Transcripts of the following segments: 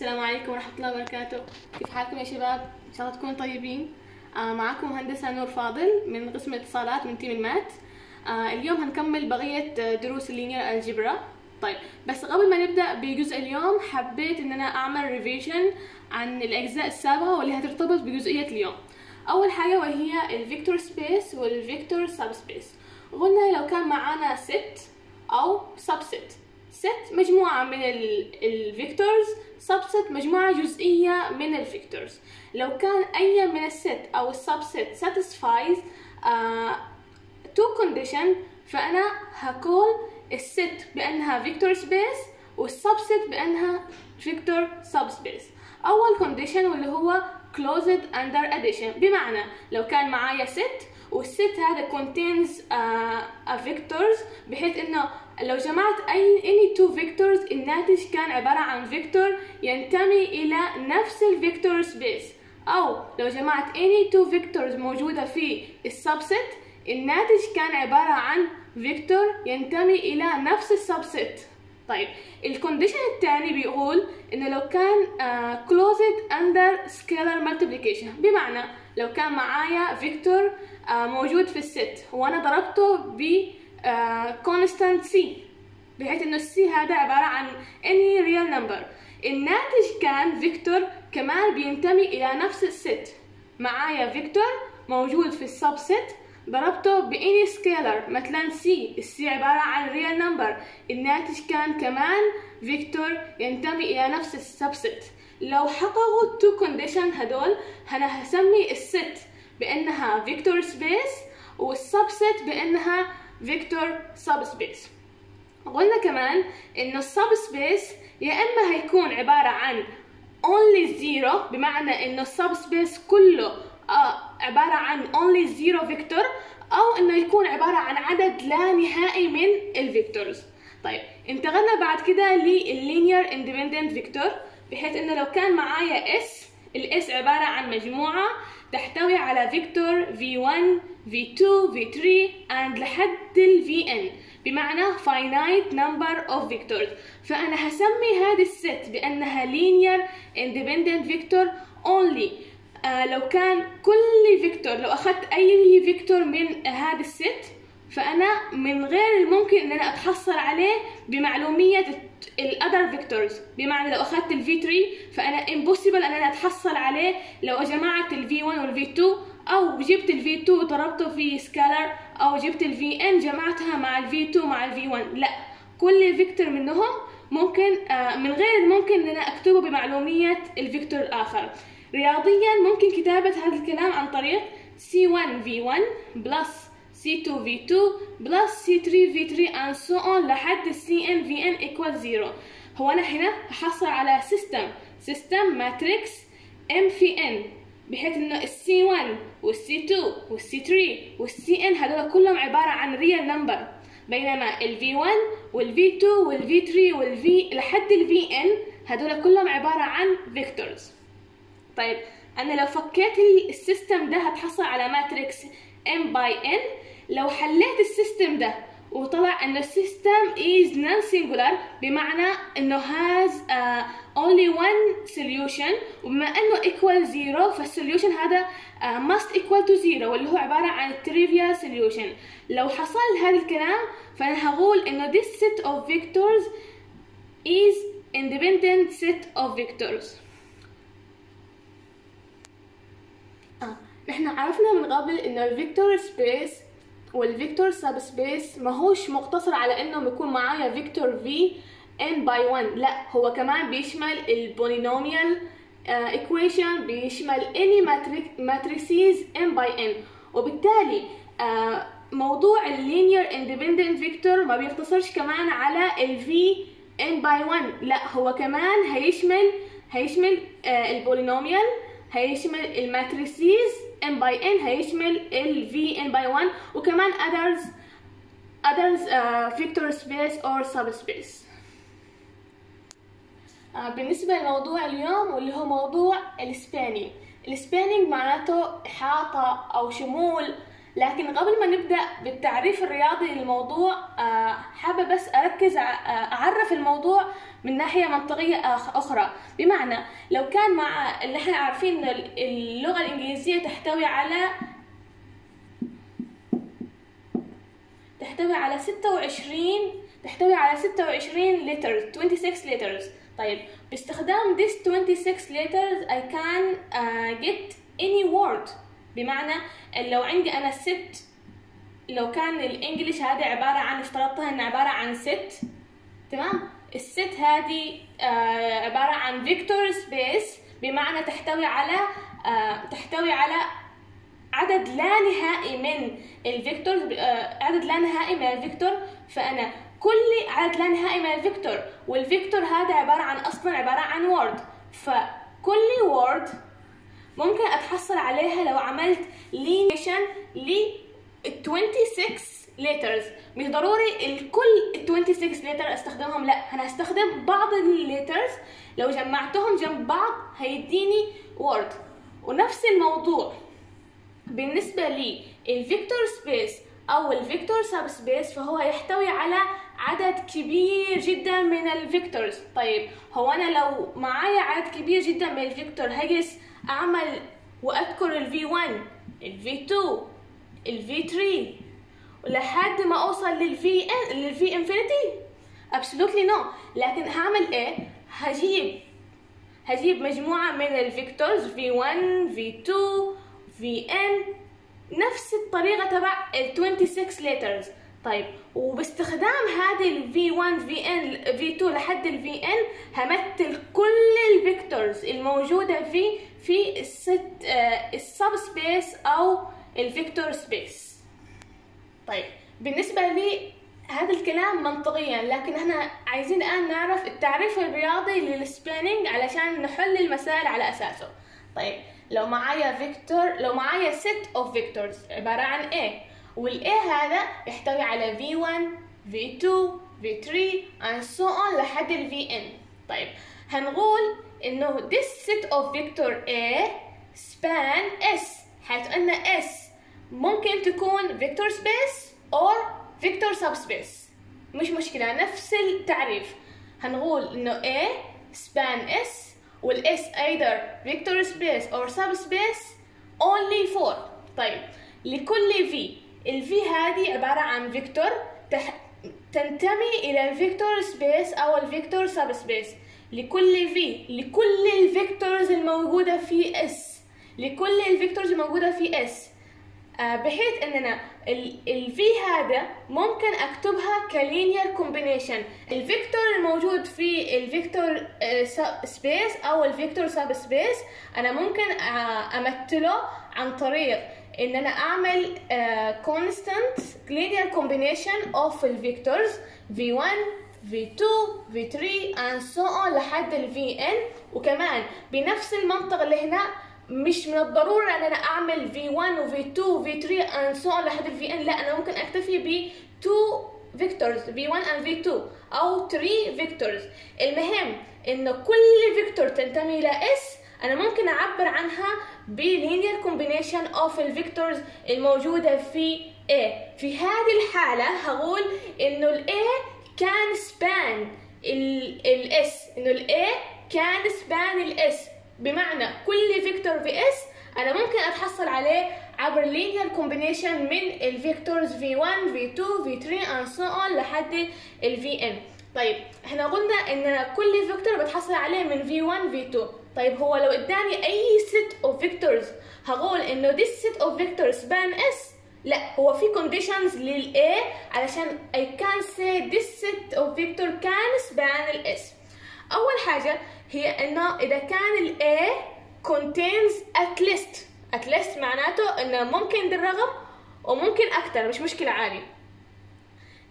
السلام عليكم ورحمة الله وبركاته. كيف حالكم يا شباب؟ إن شاء الله تكونوا طيبين. آه معكم مهندسة نور فاضل من قسم الاتصالات من team ال math. آه اليوم هنكمل بقية آه، دروس ال linear algebra. طيب بس قبل ما نبدأ بجزء اليوم حبيت إن أنا أعمل revision عن الأجزاء السابقة واللي هترتبط بجزئية اليوم. أول حاجة وهي ال vector space وال vector subspace قلنا لو كان معانا set أو subset set مجموعة من ال vectors subset مجموعة جزئية من ال vectors. لو كان أي من ال set أو ال subset satisfies uh, two condition فأنا هقول ال set بأنها vector space وال subset بأنها vector subspace أول condition واللي هو closed under addition. بمعنى لو كان معايا set وال set هذا contains uh, a vectors بحيث إنه لو جمعت اي any two vectors الناتج كان عبارة عن vector ينتمي إلى نفس ال vector space أو لو جمعت any two vectors موجودة في ال subset الناتج كان عبارة عن vector ينتمي إلى نفس ال subset طيب ال condition الثاني بيقول إنه لو كان uh, closed under scalar multiplication. بمعنى لو كان معايا vector uh, موجود في ال set وأنا ضربته ب uh, constant c بحيث إنه السي هذا عبارة عن any real number. الناتج كان vector كمان بينتمي إلى نفس ال set. معايا vector موجود في ال subset ضربته ب any scalar مثلا c ال c عبارة عن real number الناتج كان كمان vector ينتمي إلى نفس ال subset. لو حققوا ال two condition هدول أنا هسمي ال set بأنها vector space وال subset بأنها vector subspace قلنا كمان انه ال subspace يا إما هيكون عبارة عن only zero بمعنى انه ال subspace كله آه عبارة عن only zero vector أو إنه يكون عبارة عن عدد لا نهائي من ال vectors. طيب انتقلنا بعد كده لل linear independent vector بحيث إنه لو كان معايا S ال S عبارة عن مجموعة تحتوي على vector v1 v2 v3 and لحد ال vn بمعنى finite number of vectors. فأنا هسمي هذه ال set بأنها linear independent vector only. آه لو كان كل vector لو أخذت أي vector من هذا ال set فأنا من غير الممكن إن أنا أتحصل عليه بمعلومية ال other vectors بمعنى لو أخذت ال v 3 فأنا impossible إن أنا أتحصل عليه لو جمعت ال v 1 وال v 2 أو جبت ال v 2 وضربته في scalar أو جبت ال vn جمعتها مع ال v 2 مع ال v 1 لا كل vector منهم ممكن آه من غير الممكن إن أنا أكتبه بمعلومية ال vector الآخر. رياضيا ممكن كتابة هذا الكلام عن طريق C1 V1 plus C2 V2 plus C3 V3 and so on لحد Cn Vn equal 0 هو أنا هنا هحصل على system system matrix M في N. بحيث إنه C1 والC2 والC3 والCn هذول كلهم عبارة عن real number. بينما ال V1 وال V2 وال V3 وال V لحد ال Vn هذول كلهم عبارة عن vectors. طيب أنا لو فكيت ال system ده هتحصل على matrix m by n لو حليت ال system ده وطلع ان ال system is non singular بمعنى انه has uh, only one solution وبما انه equal zero فال solution هذا uh, must equal to zero واللي هو عبارة عن trivial solution لو حصل هذا الكلام فانا هقول انه this set of vectors is independent set of vectors إحنا عرفنا من قبل انه ال vector space وال vector subspace ماهوش مقتصر على إنه يكون معايا vector في n by 1 لا هو كمان بيشمل ال polynomial equation بيشمل any matrices n by n. وبالتالي uh, موضوع ال linear independent vector ما بيقتصرش كمان على ال v n by 1 لا هو كمان هيشمل هيشمل ال polynomial هيشمل ال matrices n by n هيشمل ال v n by 1 وكمان others others uh, vector space or subspace. uh, بالنسبة لموضوع اليوم واللي هو موضوع ال spanning ال spanning معناته إحاطة أو شمول لكن قبل ما نبدأ بالتعريف الرياضي للموضوع آه، حابة بس أركز ع- آه، أعرف الموضوع من ناحية منطقية أخ- أخرى. بمعنى لو كان مع اللي إحنا عارفين إن اللغة الإنجليزية تحتوي على تحتوي على 26 تحتوي على 26 letters 26 letters. طيب باستخدام this 26 letters I can uh, get any word. بمعنى لو عندي أنا ست لو كان الإنجليش هذا عبارة عن افترضتها انها عبارة عن ست تمام؟ ال set هذه آه عبارة عن vector space بمعنى تحتوي على آه تحتوي على عدد لا نهائي من ال vector آه عدد لا نهائي من ال vector فأنا كل عدد لا نهائي من ال vector وال vector هذا عبارة عن أصلا عبارة عن word فكل word ممكن أتحصل عليها لو عملت linear combination ل 26 letters. مش ضروري الكل ال 26 letter أستخدمهم لأ أنا هستخدم بعض ال letters لو جمعتهم جنب بعض هيديني word. ونفس الموضوع بالنسبة لي ال vector space أو ال vector subspace فهو يحتوي على عدد كبير جدا من ال vectors طيب هو أنا لو معايا عدد كبير جدا من ال vector هجلس أعمل وأذكر ال V1 ال V2 ال V3 لحد ما أوصل لل VN لل V infinity. Absolutely no. لكن هعمل إيه؟ هجيب هجيب مجموعة من ال vectors V1 V2 VN نفس الطريقة تبع ال 26 letters. طيب وباستخدام هذه ال V1 VN V2 لحد ال VN همثل كل ال vectors الموجودة في في ال set آه ال subspace أو ال vector space طيب بالنسبة لي هذا الكلام منطقيا لكن إحنا عايزين الآن نعرف التعريف الرياضي لل spanning علشان نحل المسائل على أساسه. طيب لو معايا vector لو معايا set of vectors عبارة عن A وال A هذا يحتوي على V1 V2 V3 and so on لحد ال Vn طيب هنقول انه this set of vector A span S. حيث ان S? ممكن تكون vector space or vector subspace. مش مشكلة نفس التعريف. هنقول إنه A span S وال S either vector space or subspace only for طيب لكل v. ال v هذه عبارة عن vector تح... تنتمي إلى ال vector space أو ال vector subspace. لكل v لكل ال vectors الموجودة في s. لكل ال vectors الموجودة في s. آه بحيث إننا ال V هذا ممكن أكتبها ك linear combination. ال vector الموجود في ال vector space أو ال vector subspace أنا ممكن آه أمثله عن طريق إن أنا أعمل constant linear combination of ال vectors V1 V2 V3 and so on لحد ال Vn وكمان بنفس المنطق اللي هنا مش من الضرورة إن أنا أعمل V1 و V2 و V3 and so on لحد ال Vn لا أنا ممكن أكتفي ب 2 vectors V1 and V2 أو 3 vectors المهم إن كل vector تنتمي إلى S. أنا ممكن أعبر عنها ب linear combination of ال vectors الموجودة في A. في هذه الحالة هقول إنه ال A can span ال S. إنه ال A can span ال S. بمعنى كل vector في S أنا ممكن أتحصل عليه عبر linear combination من ال vectors v1 v2 v3 and so on لحد ال vn. طيب إحنا قلنا إن كل vector بتحصل عليه من v1 v2 طيب هو لو إداني أي set of vectors هقول إنه this set of vectors span s لا هو في conditions لل A علشان I can say this set of vector can span ال S أول حاجة هي إنه إذا كان ال A contains at least at least معناته إنه ممكن بالرغم وممكن أكتر مش مشكلة عادي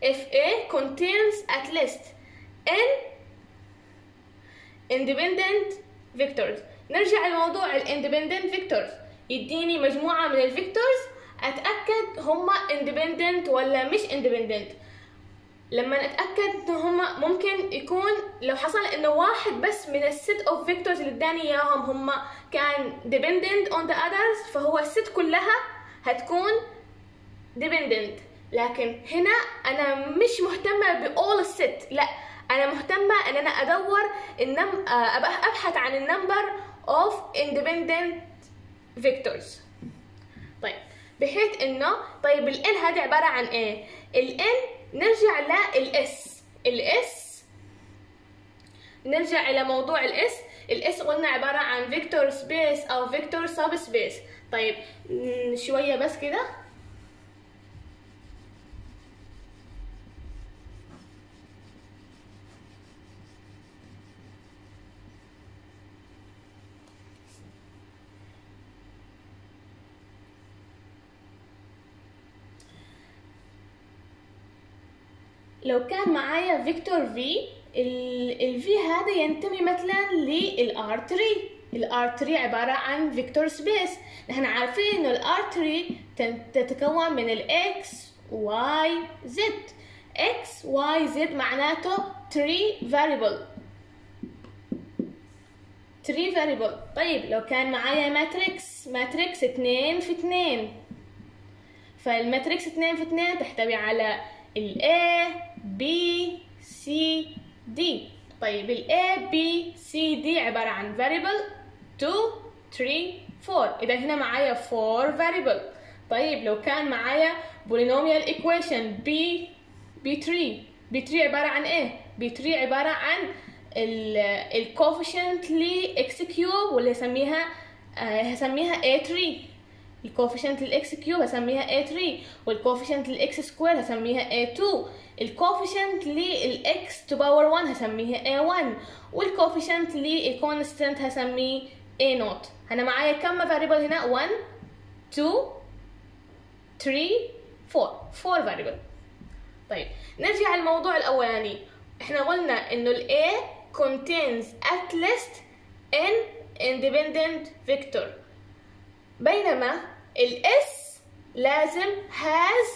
if A contains at least n independent vectors نرجع لموضوع ال independent vectors يديني مجموعة من ال vectors أتأكد هما independent ولا مش independent. لما نتأكد إن هما ممكن يكون لو حصل انه واحد بس من ال set of vectors اللي اداني إياهم هما كان dependent on the others فهو ال set كلها هتكون dependent. لكن هنا أنا مش مهتمة ب all ال set لا أنا مهتمة إن أنا أدور ال num أبحث عن ال number of independent vectors طيب. بحيث إنه طيب ال n هذه عبارة عن إيه؟ ال n نرجع لل S ال S نرجع إلى موضوع ال S ال S قلنا عبارة عن vector space أو vector subspace طيب شوية بس كده. لو كان معايا vector في ال V هذا ينتمي مثلا لل R 3 ال R 3 عبارة عن vector space. نحن عارفين إنه الار 3 تتكون من الاكس واي زد إكس واي زد معناته 3 variable. 3 variable. طيب لو كان معايا matrix matrix 2 في 2 فال matrix 2 في 2 تحتوي على ال A B C D. طيب ال A B C D عبارة عن variable 2 3 4 إذا هنا معايا 4 variable. طيب لو كان معايا polynomial equation B B3 B3 عبارة عن إيه؟ B3 عبارة عن ال ال coefficient ل x cube واللي هسميها آه، هسميها A3 ال coefficient لل x cube هسميها A3 وال coefficient لل x square هسميها A2 ال coefficient لل x to power 1 هسميها A1 وال coefficient لل constant هسميه A0 أنا معايا كم variable هنا؟ 1 2 3 4 4 variable طيب نرجع الموضوع الأولاني. إحنا قلنا إنه A contains at least n independent vector. بينما ال S لازم has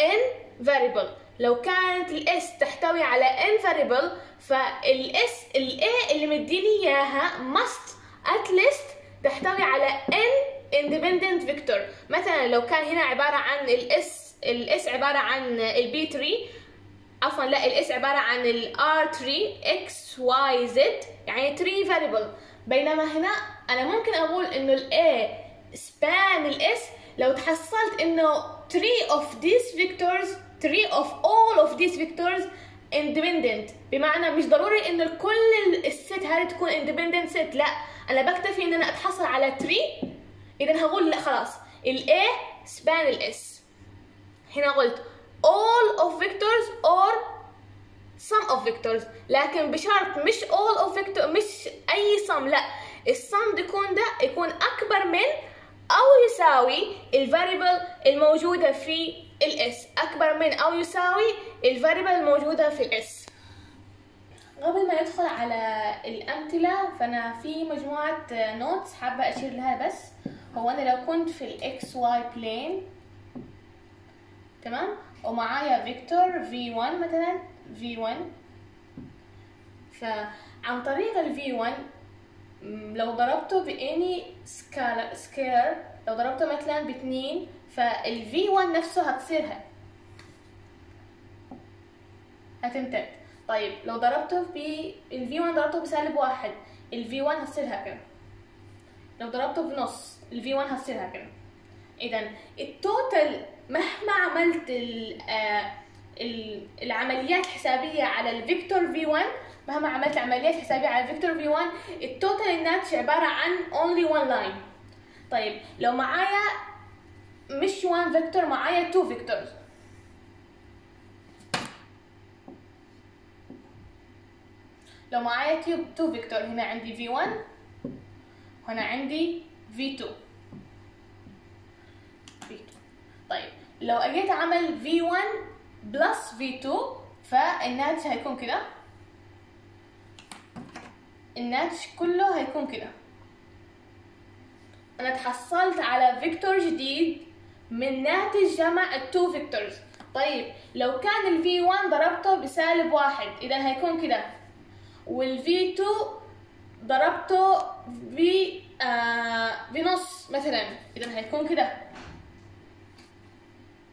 n variable. لو كانت ال S تحتوي على n variable فال S ال A اللي مديني إياها must at least تحتوي على n independent vector. مثلا لو كان هنا عبارة عن ال S ال S عبارة عن ال B3 عفوا لا ال S عبارة عن ال R3 X Y Z يعني 3 variable. بينما هنا أنا ممكن أقول إنه ال A span ال S. لو تحصلت إنه 3 of these vectors 3 of all of these vectors independent. بمعنى مش ضروري إنه كل الست هذه تكون independent set. لا أنا بكتفي إن أنا أتحصل على 3 إذا هقول لا خلاص. ال A span ال S. هنا قلت all of vectors or some of vectors. لكن بشرط مش all of vector مش أي sum. لا السم يكون ده يكون أكبر من أو يساوي ال variable الموجودة في ال S أكبر من أو يساوي ال variable الموجودة في ال S قبل ما ندخل على الأمثلة فأنا في مجموعة notes حابة أشير لها بس. هو أنا لو كنت في ال x y plane تمام؟ ومعايا vector v1 مثلا v1 فعن طريق ال v1 م، لو ضربته ب any scalar scalar لو ضربته مثلا باتنين فال v1 نفسه هتصيرها. هتمتد طيب لو ضربته ب ال v1 ضربته بسالب واحد ال v1 هتصير هكذا لو ضربته بنص ال v1 هتصير هكذا اذا ال total مهما عملت آه ال- العمليات الحسابية على ال vector v1 مهما عملت عمليات حسابيه على ال vector v1 ال total الناتج عبارة عن only one line. طيب لو معايا مش one vector معايا two vectors لو معايا two two vector هنا عندي v1 وهنا عندي v2 v2 طيب لو أجيت أعمل v1 plus v2 فالناتج هيكون كده. الناتج كله هيكون كده. أنا تحصلت على vector جديد من ناتج جمع ال two vectors. طيب لو كان ال v1 ضربته بسالب واحد إذا هيكون كده. وال v2 ضربته ب آه بنص مثلا إذا هيكون كده.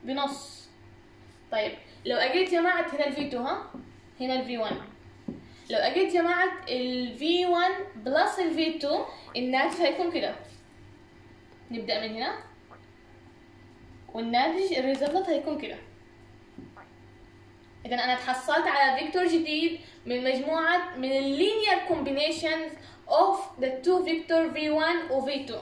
بنص. طيب لو أجيت جمعت هنا ال V 2 ها؟ هنا ال V 1 لو أجيت جمعت ال V 1 plus ال V 2 الناتج هيكون كده. نبدأ من هنا. والناتج ال result هيكون كده. اذا أنا تحصلت على vector جديد من مجموعة من ال linear combinations of the two vector v1 و v2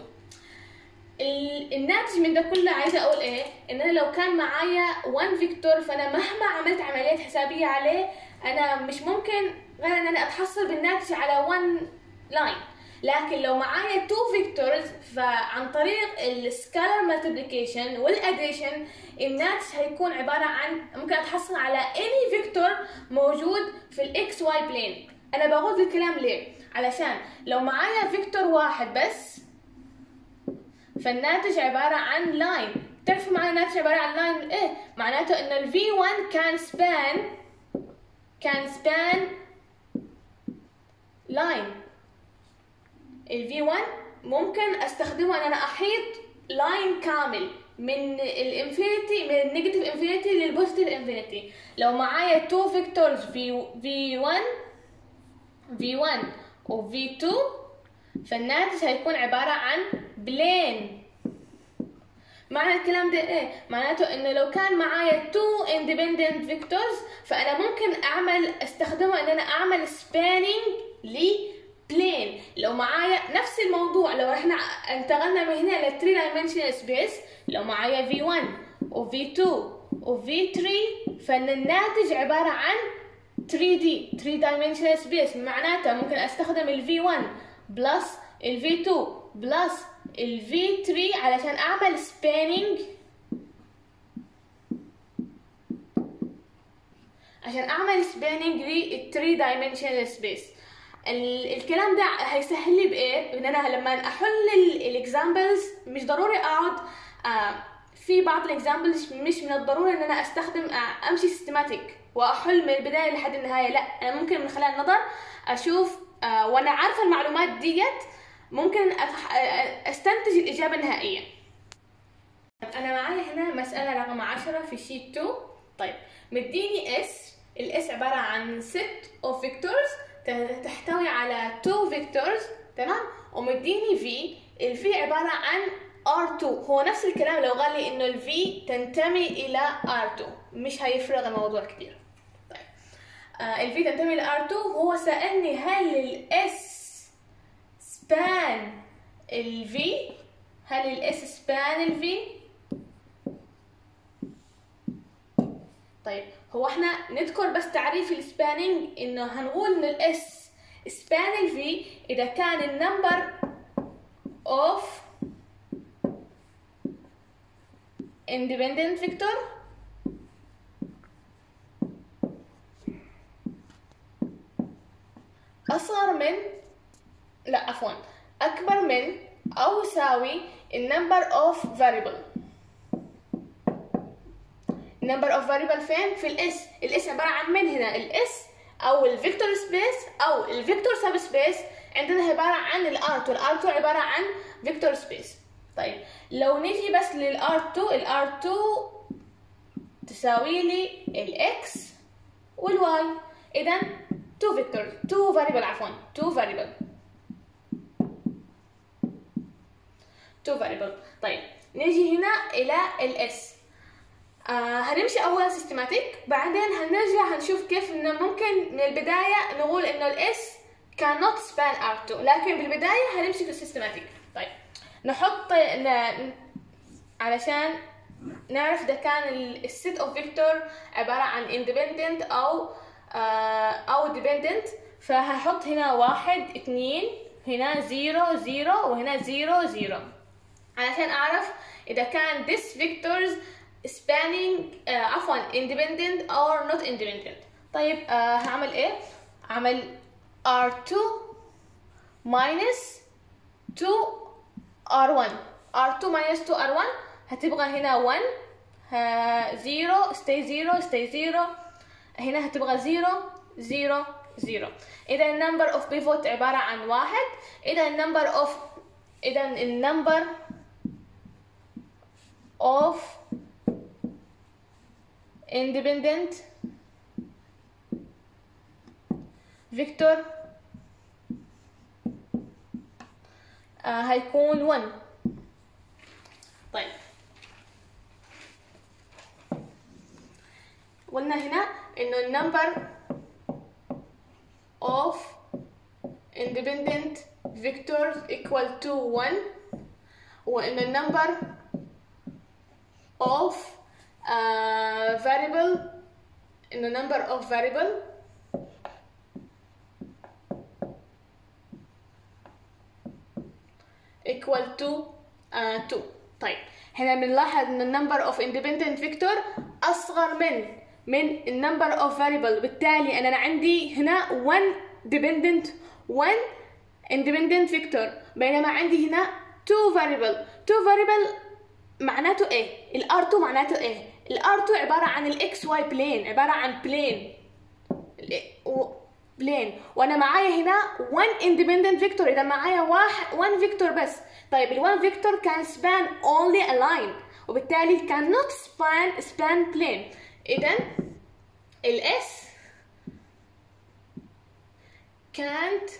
الناتج من ده كله عايزة أقول إيه؟ إن أنا لو كان معايا 1 vector فأنا مهما عملت عمليات حسابية عليه أنا مش ممكن غير إن أنا أتحصل بالناتج على 1 line لكن لو معايا 2 vectors فعن طريق ال scalar multiplication وال addition الناتج هيكون عبارة عن ممكن أتحصل على any vector موجود في ال x y plane أنا بقول الكلام ليه؟ علشان لو معايا vector واحد بس فالناتج عبارة عن line تعرفوا معنى الناتج عبارة عن line إيه؟ معناته إن ال V1 كان span كان span line ال V1 ممكن أستخدمه إن أنا أحيط line كامل من ال infinity من ال negative infinity لل positive infinity لو معايا 2 vectors في V1 V1 و V2 فالناتج هيكون عبارة عن plane معنى الكلام ده إيه؟ معناته انه لو كان معايا two independent vectors فأنا ممكن أعمل أستخدمه إن أنا أعمل spanning ل plane لو معايا نفس الموضوع لو إحنا انتقلنا من هنا ل 3 dimensional space لو معايا v1 و v2 و v3 فإن الناتج عبارة عن 3D 3 dimensional space. معناته ممكن أستخدم ال v1 plus ال v2 plus ال v3 علشان أعمل spanning. عشان أعمل spanning لل 3 dimensional space. الكلام ده هيسهل لي بإيه؟ إن أنا لما أحل ال examples مش ضروري أقعد آه في بعض ال examples مش من الضروري إن أنا أستخدم آه أمشي systematic وأحل من البداية لحد النهاية لأ أنا ممكن من خلال النظر أشوف آه وأنا عارفة المعلومات ديت ممكن أستنتج الإجابة النهائية. أنا معايا هنا مسألة رقم 10 في sheet 2 طيب مديني S ال S عبارة عن set of vectors. ت- تحتوي على 2 vectors تمام؟ ومديني v. ال V عبارة عن R2 هو نفس الكلام لو قال لي إنه ال V تنتمي إلى R2 مش هيفرق الموضوع كتير طيب. آه ال V تنتمي إلى R2 هو سألني هل ال S span ال V هل ال S span ال V طيب. هو إحنا نذكر بس تعريف ال spanning انه هنقول إن ال S span ال V إذا كان ال number of independent vector أصغر من لا عفوا أكبر من أو يساوي ال number of variable. Number of variable فين؟ في ال S ال S عبارة عن من هنا؟ ال S أو ال vector space أو ال vector subspace عندنا عبارة عن ال R2 ال R2 عبارة عن vector space طيب لو نيجي بس لل R2 ال R2 تساوي لي ال X وال Y إذا 2 vector 2 variable عفوا 2 variable 2 variable طيب نيجي هنا إلى ال S آه هنمشي اولا systematic بعدين هنرجع هنشوف كيف إنه ممكن من البداية نقول إنه ال S cannot span R2 لكن بالبداية هنمشي systematic طيب. نحط ن... علشان نعرف إذا كان ال set of vector عبارة عن independent أو آه أو dependent. فهحط هنا واحد اتنين هنا zero zero وهنا zero zero علشان أعرف إذا كان this vectors spanning آه عفوا independent or not independent. طيب آه هعمل إيه؟ اعمل r2 minus 2 r1 r2 minus 2 r1 هتبقى هنا 1 0 stay 0 stay 0 هنا هتبقى 0 0 0 إذا ال number of pivot عبارة عن واحد. إذا ال number of إذا ال number of independent vector آه هيكون 1 طيب قلنا هنا انه النمبر of independent vectors equal to 1 وان النمبر of uh, variable in the number of variable equal to uh, 2 طيب هنا بنلاحظ ان ال number of independent vector اصغر من من ال number of variable بالتالي أنا عندي هنا 1 dependent 1 independent vector بينما عندي هنا 2 variable 2 variable معناته إيه ال R2 معناته إيه ال R2 عبارة عن ال XY plane عبارة عن plane plane وأنا معايا هنا 1 independent vector اذا معايا واحد 1 vector بس طيب ال 1 vector can span only a line وبالتالي cannot span span plane اذا ال S can't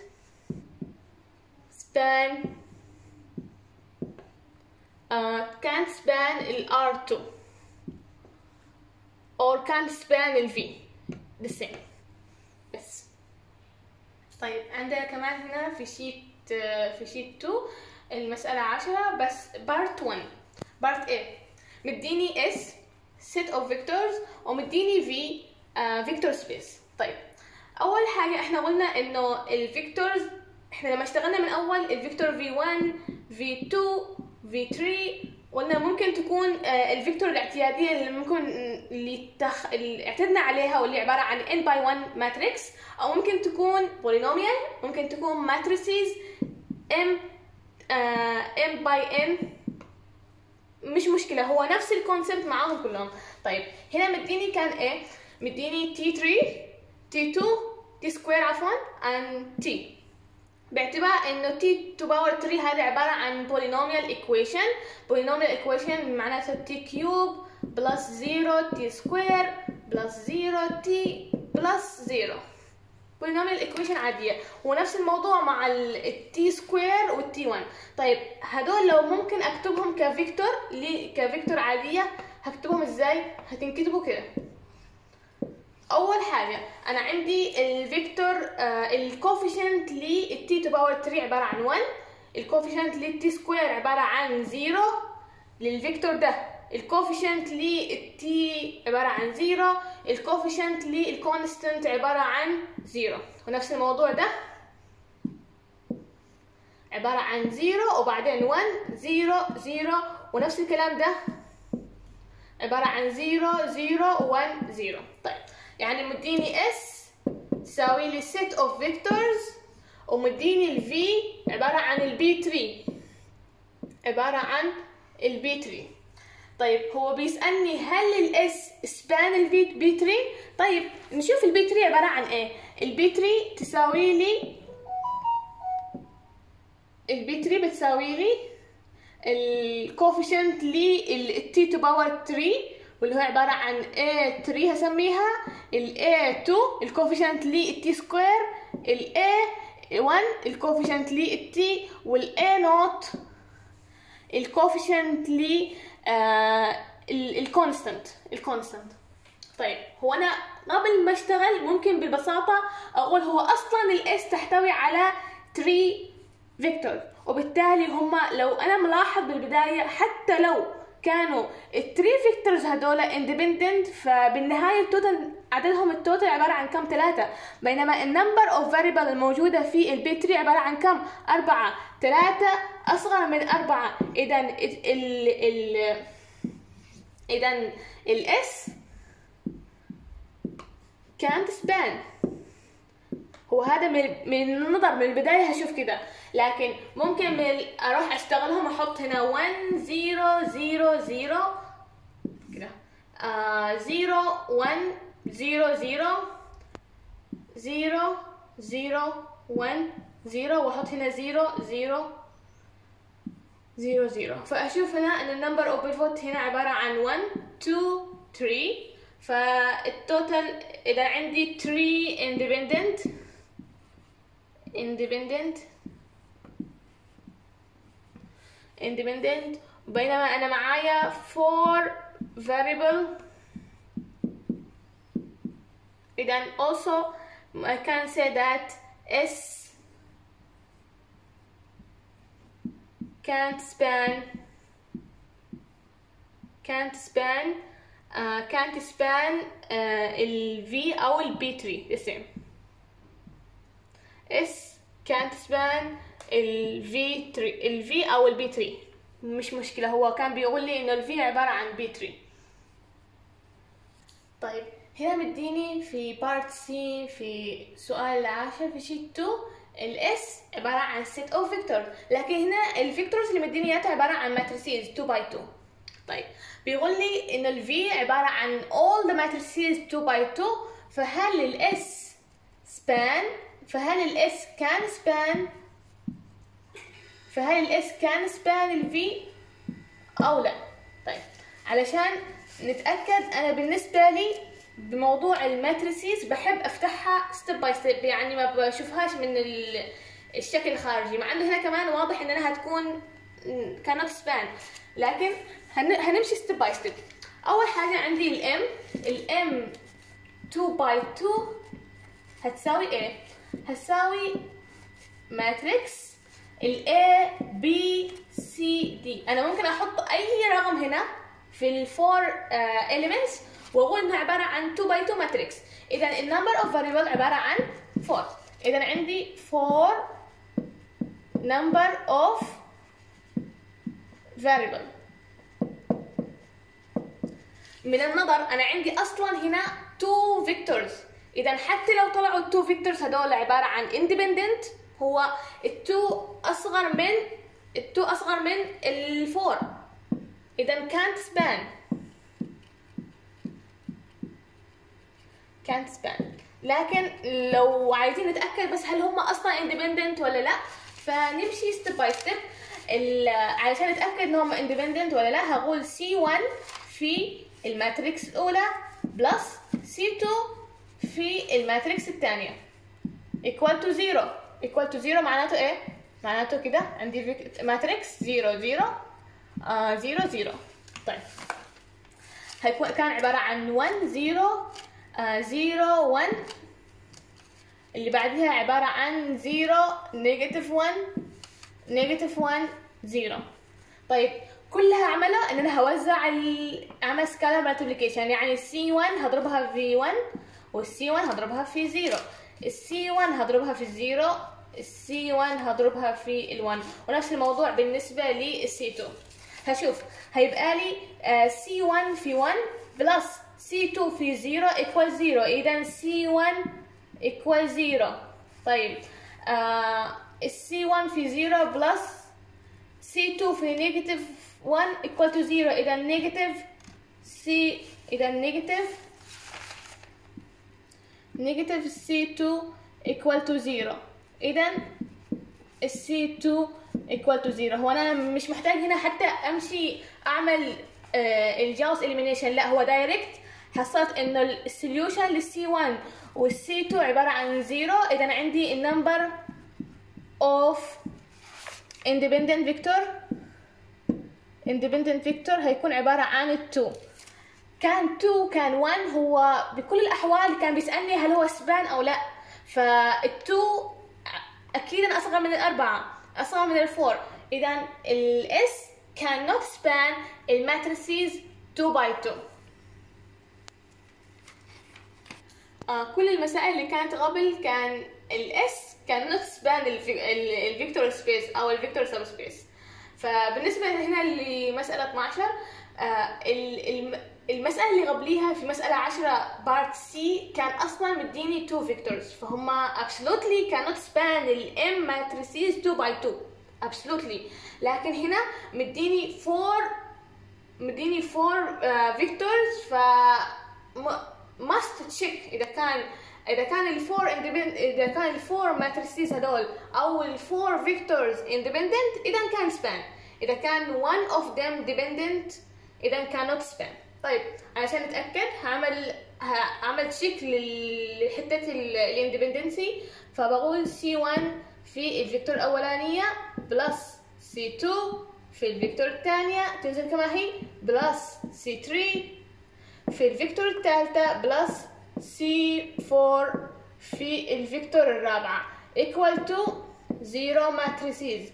span uh, can't span ال R2 or can't span ال V. The same. بس طيب عندنا كمان هنا في sheet في sheet 2 المسألة عشرة بس part 1 part A. مديني S set of vectors ومديني V uh, vector space. طيب أول حاجة إحنا قلنا إنه ال vectors إحنا لما اشتغلنا من أول ال vector V1 V2 V3 قلنا ممكن تكون ال vector الاعتيادية اللي ممكن اللي, تخ... اللي اعتدنا عليها واللي عبارة عن n by 1 matrix أو ممكن تكون polynomial ممكن تكون matrices m uh, m by n. مش مشكلة هو نفس ال concept معاهم كلهم. طيب هنا مديني كان إيه مديني t3 t2 t square عفوا and t. باعتبار إنه t to power 3 هذا عبارة عن polynomial equation. Polynomial equation معناته t cube plus 0 t square plus 0 t plus 0 polynomial equation عادية. ونفس الموضوع مع ال t square وال t 1 طيب هدول لو ممكن أكتبهم ك vector ك vector عادية هكتبهم إزاي؟ هتنكتبوا كده. أول حاجة أنا عندي ال vector آه ال coefficient لل t to power 3 عبارة عن 1 ال coefficient لل t square عبارة عن 0 لل vector ده ال coefficient لل T عبارة عن 0 ال coefficient لل constant عبارة عن 0 ونفس الموضوع ده. عبارة عن 0 وبعدين 1 0 0 ونفس الكلام ده. عبارة عن 0 0 1 0 طيب. يعني مديني S تساوي لي set of vectors ومديني ال V عبارة عن ال B3 عبارة عن ال B3 طيب هو بيسألني هل ال S span ال B3 طيب نشوف ال B3 عبارة عن إيه؟ ال B3 تساوي لي ال B3 بتساوي لي الكوفيشنت لل T to power 3 واللي هو عبارة عن A3 هسميها ال A2 ال coefficient لل T square ال A1 ال coefficient لل T وال A0 ال coefficient ل ال constant ال constant طيب هو أنا قبل ما أشتغل ممكن ببساطة أقول هو أصلا ال S تحتوي على 3 vector وبالتالي هما لو أنا ملاحظ بالبداية حتى لو كانوا ال three vectors هدول independent فبالنهاية ال total عددهم ال total عبارة عن كم ثلاثة بينما ال number of variable الموجودة في ال P three عبارة عن كم أربعة. ثلاثة أصغر من أربعة. اذا ال ال اذا الاس كانت سبان هو هذا من من النظر من البداية هشوف كده. لكن ممكن من أروح أشتغلهم أحط هنا 1 0 0 0 كده. 0 1 0 0 0 0 1 0 وأحط هنا 0 0 0 0 فأشوف هنا إن ال number of pivot هنا عبارة عن 1 2 3 فال total إذا عندي 3 independent independent independent بينما انا معايا 4 variable اذا also I can say that S can't span can't span uh, can't span uh, ال V أو ال B3 the same S can't span ال V3 ال V أو ال P3 مش مشكلة هو كان بيقول لي إنه ال V عبارة عن P3 طيب هنا مديني في part C في سؤال العاشر في sheet 2 ال S عبارة عن set of vectors. لكن هنا ال vectors اللي مديني إياها عبارة عن matrices 2 by 2 طيب بيقول لي إن ال V عبارة عن all the matrices 2 by 2 فهل ال S span فهل ال S can span? فهل ال S can span ال V أو لا. طيب. علشان نتأكد أنا بالنسبة لي بموضوع ال matrices بحب أفتحها step by step يعني ما بشوفهاش من الشكل الخارجي مع انه هنا كمان واضح إنها هتكون كانت سبان لكن هنمشي step by step أول حاجة عندي ال M ال M 2 by 2 هتساوي إيه هتساوي matrix ال A B C D. أنا ممكن أحط أي رقم هنا في ال four elements وأقول إنها عبارة عن 2 by 2 matrix إذا ال number of variable عبارة عن 4 إذا عندي 4 number of variable. من النظر أنا عندي أصلا هنا 2 vectors إذا حتى لو طلعوا ال 2 vectors هدول عبارة عن independent هو ال 2 أصغر من ال 2 أصغر من ال 4 إذا can't span. can't span. لكن لو عايزين نتأكد بس هل هم أصلا independent ولا لا فنمشي step by step علشان نتأكد إن هم independent ولا لا هقول C1 في ال matrix الأولى plus C2 في ال matrix الثانية equal to 0 equal to 0 معناته إيه؟ معناته كده عندي matrix 0 0 آه 0 0 طيب. هيكون كان عبارة عن 1 0 0 1 اللي بعدها عبارة عن 0 negative 1 negative 1 0 طيب. كلها عملها إن أنا هوزع أعمل scalar multiplication يعني ال C 1 هضربها في 1 وال C 1 هضربها في 0 ال C 1 هضربها في ال zero ال C 1 هضربها في ال 1 ونفس الموضوع بالنسبة لل C 2 هشوف. هيبقى لي C 1 في 1 plus C2 في 0 equal 0 إذا C1 equal 0 طيب آه C1 في 0 بلس C2 في negative 1 equal to 0 إذا negative C إذا negative negative C2 equal to 0 إذا C2 equal to 0 هو أنا مش محتاج هنا حتى أمشي أعمل آه ال Gauss elimination. لا هو direct حصلت انه ال solution لل C 1 وال C 2 عبارة عن zero اذا عندي ال number of independent vector. independent vector هيكون عبارة عن 2 كان 2 كان 1 هو بكل الأحوال كان بيسألني هل هو span أو لا. فال2 أكيد أصغر من الاربعه أصغر من ال four اذا ال S cannot span ال matrices 2 by 2 آه كل المسائل اللي كانت قبل كان الاس كان نوت سبان الفيكتور سبيس أو ال vector subspace فبالنسبة هنا لمسألة 12 آه المسألة اللي قبليها في مسألة 10 part C كان أصلا مديني 2 vectors فهم absolutely cannot span ال M matrices 2 by 2 absolutely. لكن هنا مديني 4 مديني 4 vectors ف must check إذا كان إذا كان ال four إذا كان ال four matrices هدول أو ال four vectors independent إذا can span. إذا كان one of them dependent إذا cannot span. طيب عشان نتأكد هعمل هعمل check لحته ال independency فبقول C 1 في ال vector الأولانية plus C 2 في ال vector الثانية. تنزل كما هي plus C 3 في ال vector الثالثة plus C 4 في ال vector الرابعة. equal to zero matrices.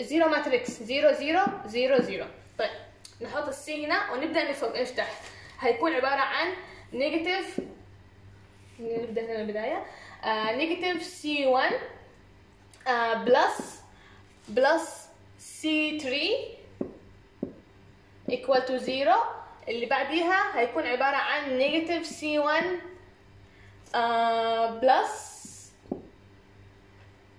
zero matrix. 0 0 0 0 طيب. نحط ال C هنا ونبدأ نفتح. هيكون عبارة عن negative نبدأ هنا من البداية. negative C 1 plus plus C 3 equal to 0 اللي بعديها هيكون عبارة عن negative C 1 plus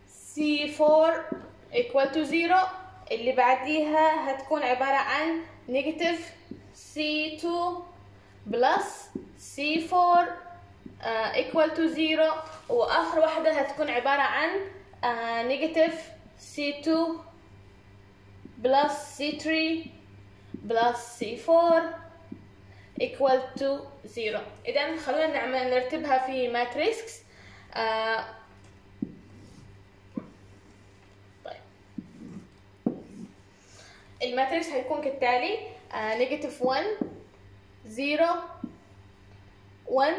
C 4 equal to 0 اللي بعديها هتكون عبارة عن negative C 2 plus C 4 uh, equal to 0 وآخر واحدة هتكون عبارة عن negative C 2 plus C 3 plus C 4 equal to 0 اذا خلونا نعمل نرتبها في matrix uh, ال matrix هيكون كالتالي negative 1 0 1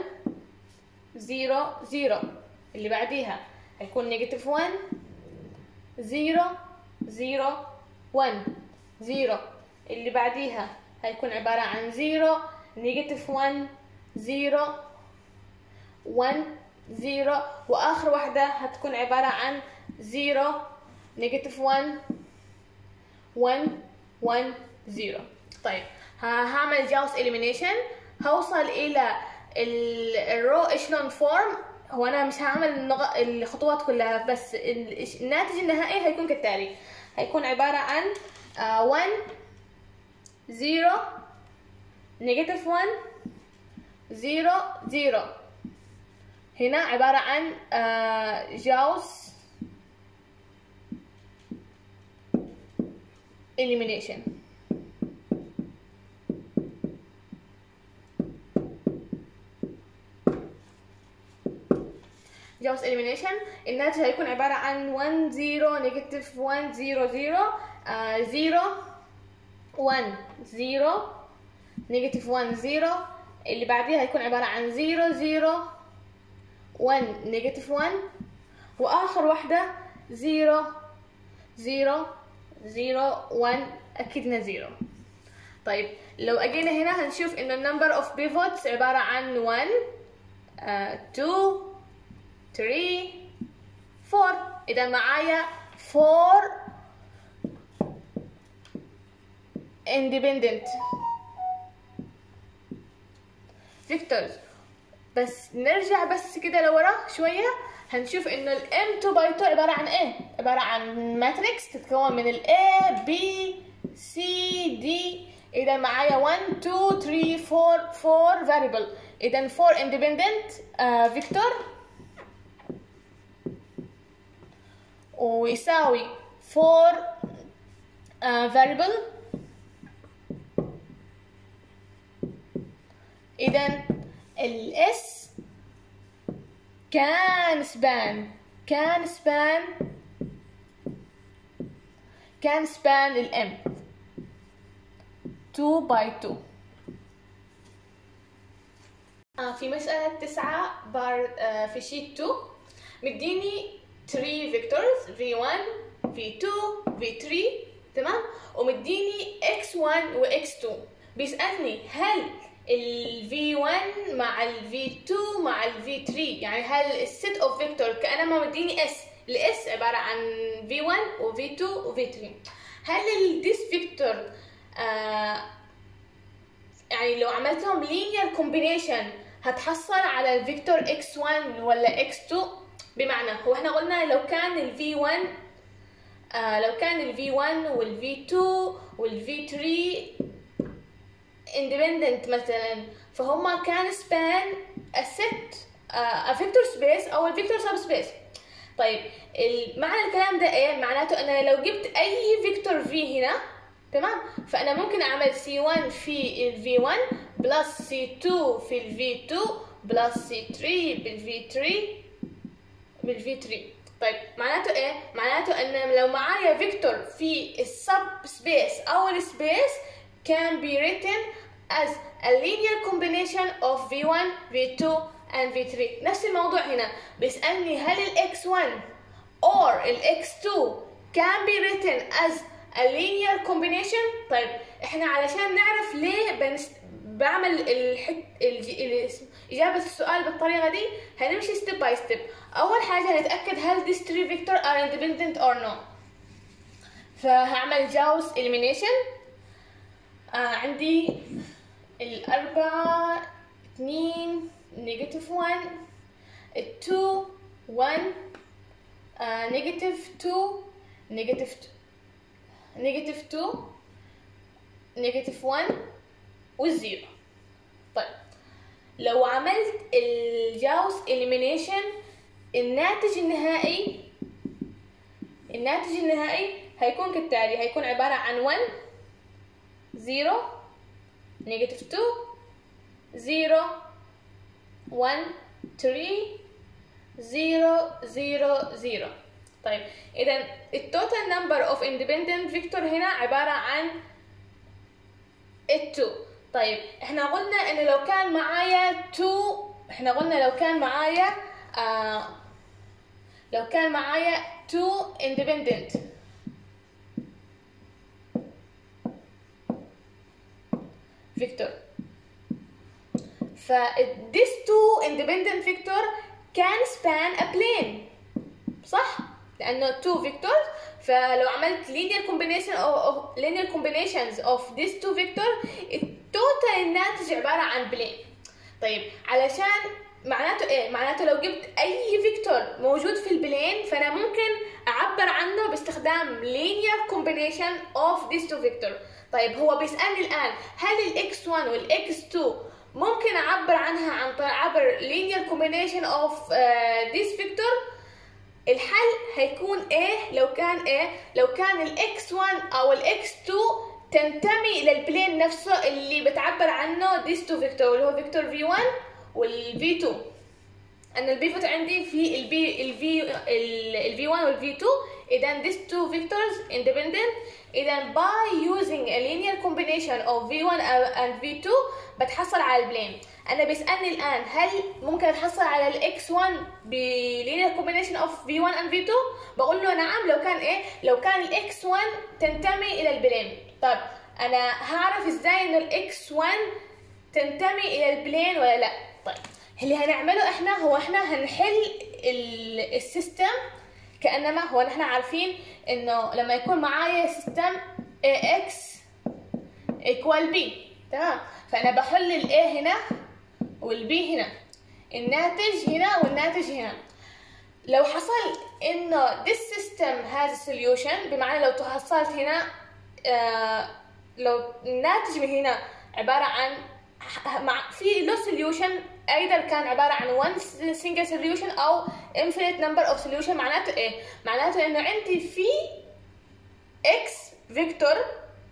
0 0 اللي بعديها هيكون negative 1 0 0 1 0 اللي بعديها هيكون عبارة عن 0 negative 1 0 1 0 وآخر واحدة هتكون عبارة عن 0 negative 1 1 1 0 طيب. هعمل Gauss elimination هوصل إلى ال row echelon form هو أنا مش هعمل الخطوات كلها بس الناتج النهائي هيكون كالتالي. هيكون عبارة عن 1 0 negative 1 0 0 هنا عبارة عن جاوس elimination. جاوس elimination. الناتج هيكون عبارة عن 1 0 نيجاتيف 1 0 0 0 1 0 negative 1 0 اللي بعديها هيكون عبارة عن 0 0 1 negative 1 وآخر واحدة 0 0 0 1 أكدنا 0 طيب لو أجينا هنا هنشوف إنه ال number of pivots عبارة عن 1 2 3 4 إذا معايا 4 independent. Vectors. بس نرجع بس كده لورا شوية. هنشوف إنه ال M2 by 2 عبارة عن إيه؟ عبارة عن ماتريكس تتكون من ال A B C D. إذا معايا 1 2 3 4 4 variable. إذا 4 independent uh, vector. ويساوي 4 uh, variable. إذا ال S can span. can span. can span ال M 2 by 2 آه في مسألة تسعة part آه في sheet 2 مديني 3 vectors V1 V2 V3 تمام؟ ومديني X1 و X2 بيسألني هل ال V1 مع ال V2 مع ال V3 يعني هل ال set of vector كانما مديني S ال S عبارة عن V1 و V2 و V3 هل ال this vector آه يعني لو عملتهم linear combination هتحصل على ال vector x1 ولا x2 بمعنى هو إحنا قلنا لو كان ال V1 آه لو كان ال V1 وال V2 وال V3 independent مثلا. فهم can uh, a vector space أو ال vector subspace طيب معنى الكلام ده إيه؟ معناته أنا لو جبت أي vector في هنا تمام؟ فأنا ممكن أعمل C1 في ال V1 plus C 2 في ال V 2 plus C 3 بال V 3 بال V 3 طيب معناته إيه؟ معناته أن لو معايا vector في ال subspace أو ال space can be written as a linear combination of v1, v2 and v3 نفس الموضوع هنا. بيسألني هل ال x1 or ال x2 can be written as a linear combination طيب إحنا علشان نعرف ليه بنست... بعمل الحت... الج... ال... إجابة السؤال بالطريقة دي هنمشي step by step أول حاجة هنتأكد هل these three vector are independent or no. فهعمل Gauss elimination. آه عندي الأربعة اثنين negative 1 ال two 1 negative 2 negative negative 2 negative 1 والزيرو طيب لو عملت ال Gauss elimination الناتج النهائي الناتج النهائي هيكون كالتالي هيكون عبارة عن 1 0 negative 2 0 1 3 0 0 0 طيب. إذا ال total number of independent vector هنا عبارة عن 2 طيب. إحنا قلنا إن لو كان معايا 2 إحنا قلنا لو كان معايا آه لو كان معايا 2 independent. Vector ف this two independent vector can span a plane صح لأنه two vectors فلو عملت linear combination of, of linear combinations of these two vectors ال total الناتج عبارة عن plane طيب علشان معناته إيه؟ معناته لو جبت أي vector موجود في ال plane فأنا ممكن أعبر عنه باستخدام linear combination of these two vectors طيب هو بيسألني الآن هل ال x1 وال x2 ممكن أعبر عنها عن عبر combination of uh, this vector الحل هيكون إيه؟ لو كان إيه؟ لو كان ال x1 أو ال x2 تنتمي إلى البلين نفسه اللي بتعبر عنه two vector اللي هو فيكتور v1 وال v2 أنا ال v عندي في ال b ال v ال v1 وال v2 إذا these two vectors independent. إذا by using a linear combination of v1 and v2 بتحصل على البلين أنا بيسألني الآن هل ممكن أتحصل على ال x1 ب linear combination of v1 and v2 بقول له نعم لو كان إيه؟ لو كان ال x1 تنتمي إلى البلين طيب أنا هعرف إزاي إن ال x1 تنتمي إلى البلين ولا لأ؟ طيب اللي هنعمله إحنا هو إحنا هنحل ال system كأنما هو نحن عارفين إنه لما يكون معايا system ax equal b تمام؟ فأنا بحل ال a هنا وال b هنا الناتج هنا والناتج هنا. لو حصل إنه this system has a solution بمعنى لو تحصلت هنا آه لو الناتج من هنا عبارة عن مع في له solution أيضا كان عبارة عن one single solution أو infinite number of solution معناته إيه؟ معناته إنه عندي في x vector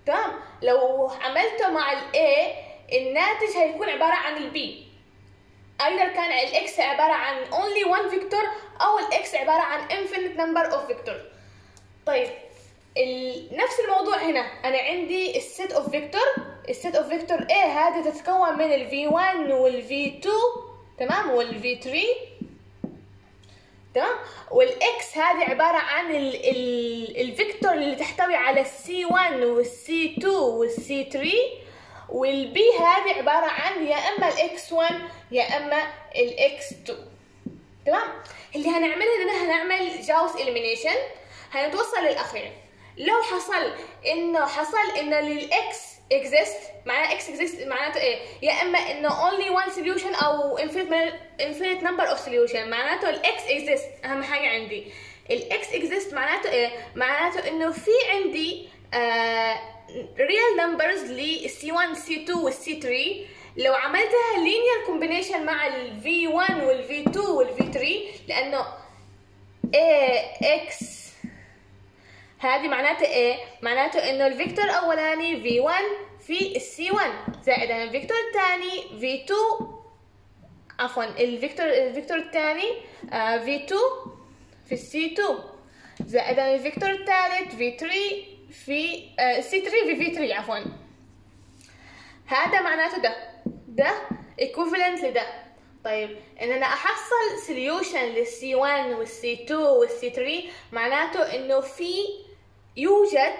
تمام؟ لو عملته مع ال a الناتج هيكون عبارة عن ال b. أيضا كان ال x عبارة عن only one vector أو ال x عبارة عن infinite number of vectors طيب نفس الموضوع هنا. أنا عندي ال set of vector ال set of vector A هذه تتكون من ال V1 وال V2 تمام؟ وال V3 تمام؟ وال x هذه عبارة عن ال ال ال vector اللي تحتوي على السي 1 والسي 2 والسي 3 والبي هذه عبارة عن يا إما ال x 1 يا إما ال x 2 تمام؟ اللي هنعمله اننا هنعمل Gauss elimination هنتوصل للاخير لو حصل إنه حصل إنه للاكس exist معناها x exist معناته إيه؟ يا إما إنه only one solution أو infinite infinite number of solution معناته ال x exist أهم حاجة عندي. ال x exist معناته إيه؟ معناته إنه في عندي uh, real numbers ل c1 c2 وال c3 لو عملتها linear combination مع ال v1 وال v2 وال v3 لأنه a x هذه معناته إيه؟ معناته إنه ال vector الاولاني v1 في السي 1 زائد ال vector الثاني v2 عفوا ال vector ال vector الثاني آه v2 في السي 2 زائد ال vector الثالث v3 في آه c3 في v3 عفوا. هذا معناته ده. ده equivalent لده. طيب إن أنا أحصل solution لل c 1 وال c 2 وال c 3 معناته إنه في يوجد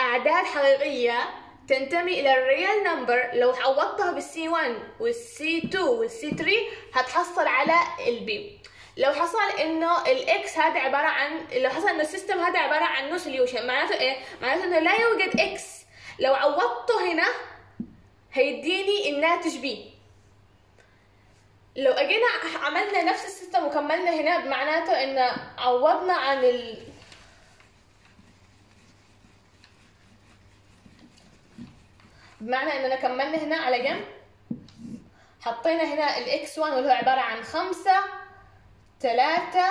أعداد حقيقية تنتمي إلى ال real number لو عوضتها بالسي 1 والسي 2 والسي 3 هتحصل على ال b لو حصل إنه ال x هذا عبارة عن لو حصل إنه ال system هذا عبارة عن no solution معناته إيه؟ معناته إنه لا يوجد x لو عوضته هنا هيديني الناتج b لو أجينا عملنا نفس ال system وكملنا هنا معناته ان عوضنا عن ال بمعنى إننا كملنا هنا على جنب حطينا هنا ال x 1 واللي هو عبارة عن خمسة ثلاثة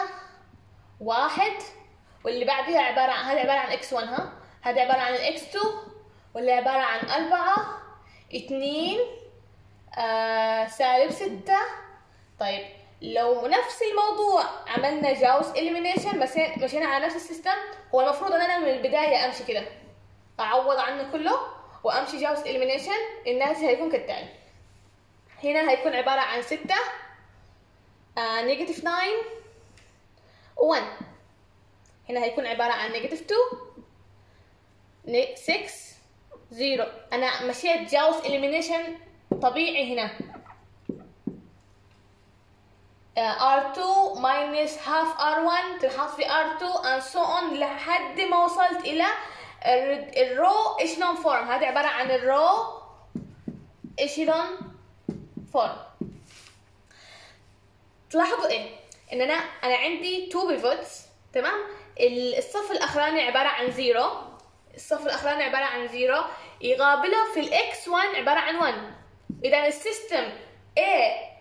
واحد واللي بعدها عبارة عن هذا عبارة عن x 1 ها؟ هذا عبارة عن ال x 2 واللي عبارة عن أربعة اثنين آه سالب ستة. طيب لو نفس الموضوع عملنا Gauss elimination بس مشينا على نفس ال system هو المفروض إن أنا من البداية أمشي كده أعوض عنه كله؟ وأمشي Gauss elimination الناتج هيكون كالتالي. هنا هيكون عبارة عن 6 negative 9 و1 هنا هيكون عبارة عن negative 2 6 0 أنا مشيت Gauss elimination طبيعي هنا. R2 minus half R1 تنحط في R2 and so on لحد ما وصلت إلى ال row echelon form هذه عبارة عن ال row echelon form تلاحظوا إيه؟ إن أنا أنا عندي two pivots تمام؟ الصف الأخراني عبارة عن زيرو الصف الأخراني عبارة عن زيرو يقابله في ال x 1 عبارة عن 1 إذا ال system A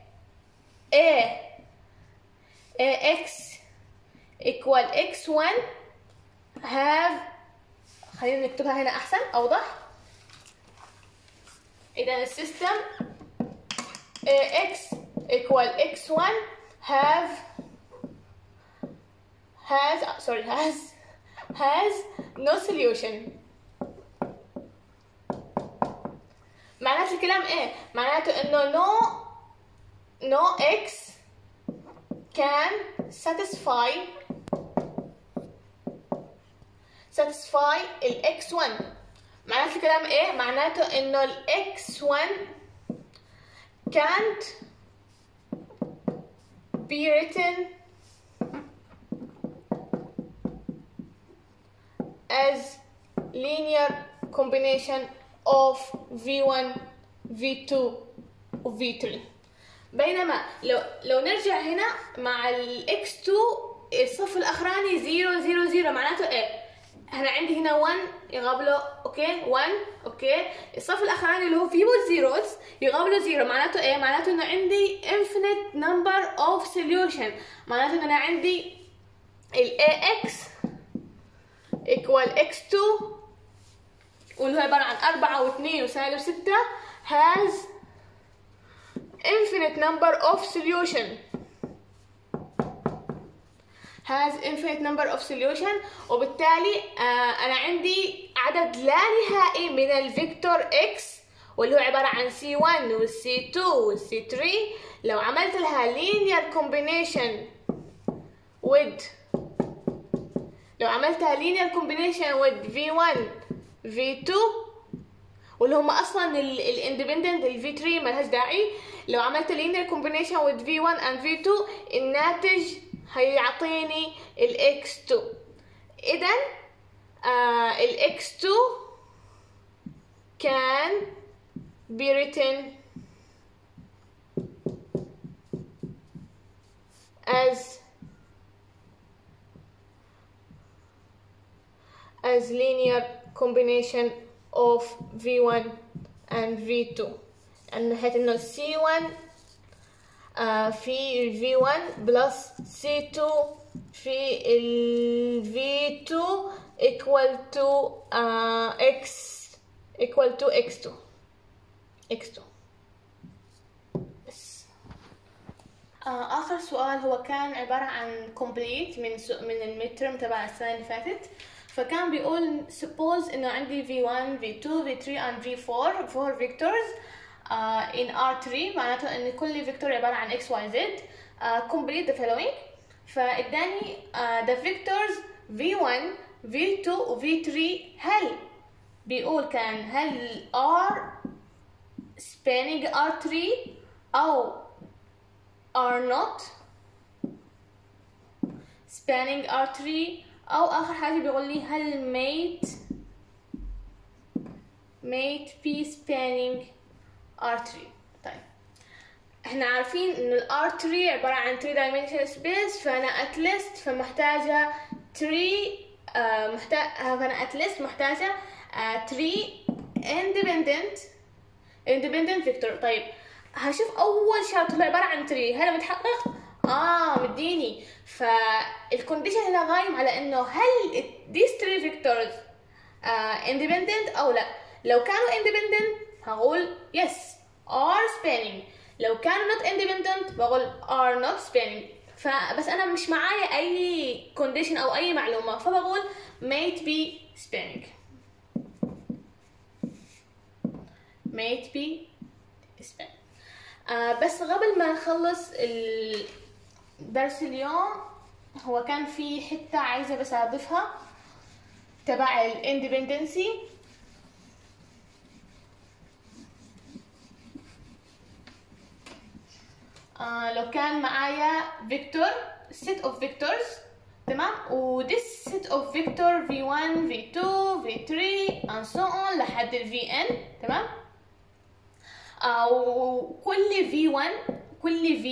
A x equal x1 have خلينا نكتبها هنا أحسن. أوضح. إذا السيستم x equal x1 have has sorry has has no solution. معناته الكلام إيه معناته إنه no no x can satisfy satisfy ال x1 معناته الكلام إيه معناته إنه ال x1 can't be written as linear combination of v1 v2 و v3 بينما لو لو نرجع هنا مع ال x 2 الصف الأخراني 0 0 0 معناته إيه؟ أنا عندي هنا 1 يقابله أوكي؟ 1 أوكي؟ الصف الاخراني اللي هو فيه zeros يقابله 0 معناته إيه؟ معناته انه عندي infinite number of solution. معناته انه أنا عندي ال ax equal x2 واللي هو عبارة عن 4 و2 وسالب 6 has infinite number of solution. Has infinite number of solution. وبالتالي آه أنا عندي عدد لا نهائي من الفيكتور x واللي هو عبارة عن C1 وال C2 وال C3 لو عملت لها linear combination with لو عملتها linear combination with V1 V2 واللي هم أصلا ال independent ال V3 ملهاش داعي. لو عملت linear combination with V1 and V2 الناتج هيعطيني ال x 2 اذا الاكس 2 كان written as as linear combination of v1 and v2 and هات انه c1 في ال V1 plus C2 في ال V2 equal to x equal to x2 x2 بس آه آخر سؤال هو كان عبارة عن complete من من ال midterm تبع السنة اللي فاتت. فكان بيقول suppose إنه عندي v1 v2 v3 and v4 4 vectors. In R3 معناته إن كل vector عبارة عن x y uh, complete the following فاداني uh, the vectors v1 v2 و v3 هل بيقول كان هل R spanning R3 أو are not spanning R3 أو آخر حاجة بيقول لي هل mate mate be spanning R3 طيب. إحنا عارفين إن ال R3 عبارة عن 3 dimensional space فأنا at least فمحتاجة 3 آه فأنا at least محتاجة آه 3 independent independent vector. طيب هشوف أول شرط هو عبارة عن 3 هل متحقق؟ آه مديني. فالكونديشن هنا غايم على إنه هل these three vectors uh, independent أو لا. لو كانوا independent هقول yes. Are spanning لو كانوا not independent بقول are not spanning فبس أنا مش معايا أي condition أو أي معلومة فبقول might be spanning might be spanning آه بس قبل ما نخلص الدرس اليوم هو كان في حتة عايزة بس أضيفها تبع الاندبندنسي آه لو كان معايا فيكتور set of vectors تمام؟ و this set of vector v1 v2 v3 and so on لحد ال vn تمام؟ أو كل v1 كل v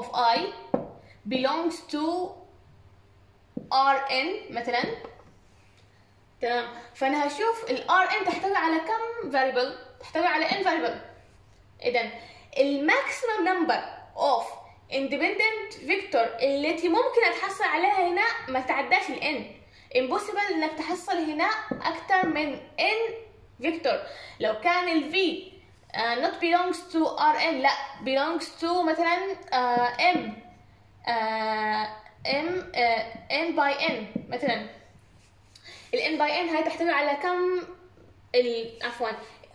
of i belongs to rn مثلا تمام؟ فأنا هشوف ال rn تحتوي على كم variable تحتوي على n variable. اذا ال maximum number of independent vector التي ممكن اتحصل عليها هنا ما تعداش ال n. Impossible إنك تحصل هنا أكتر من n vector لو كان ال v uh, not belongs to Rn لا belongs to مثلا uh, M. uh, M uh, N by N مثلا. ال N by N هاي تحتوي على كم ال عفوا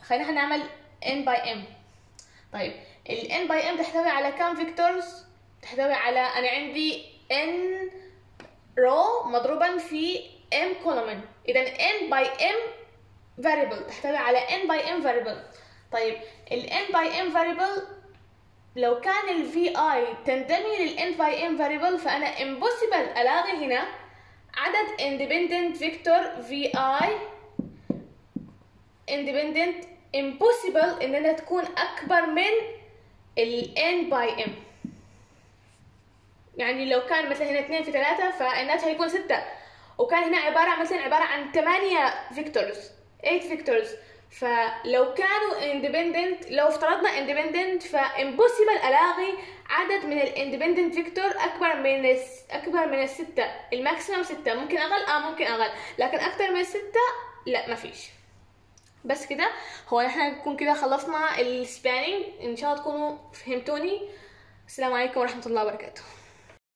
خلينا نعمل N by M. طيب. ال N by M تحتوي على كم فيكتورز تحتوي على أنا عندي N row مضروبا في M column إذا N by M variable تحتوي على N by M variable طيب ال n by m variable لو كان ال vi تنتمي لل n by m variable فأنا impossible ألاغي هنا عدد independent vector vi independent impossible إنها تكون أكبر من ال n by m. يعني لو كان مثلا هنا 2 في 3 فالناتج هيكون 6 وكان هنا عبارة مثلا عبارة عن 8 vectors 8 vectors. فلو كانوا independent لو افترضنا independent فامبوسيبل ألاغي عدد من ال independent vector أكبر من. أكبر من الستة ال maximum ستة. ممكن أقل؟ آه ممكن أقل. لكن أكتر من الستة لا مفيش بس كده. هو إحنا نكون كده خلصنا ال spanning. إن شاء الله تكونوا فهمتوني. السلام عليكم ورحمة الله وبركاته.